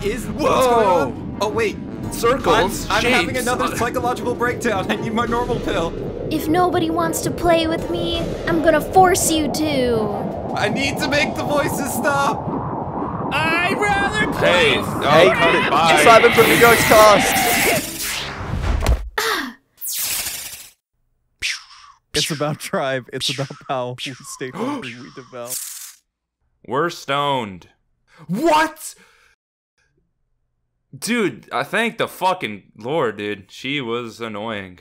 What is what's going on? Oh wait, Circles, I'm, I'm having another psychological breakdown. I need my normal pill. If nobody wants to play with me, I'm gonna force you to. I need to make the voices stop. I'd rather play. Hey, oh, Hey, cut it, bye. Simon from New York's cast. It's about tribe. It's about power. We stay hungry. We devour. We're stoned. What? Dude, I thank the fucking Lord, dude. She was annoying.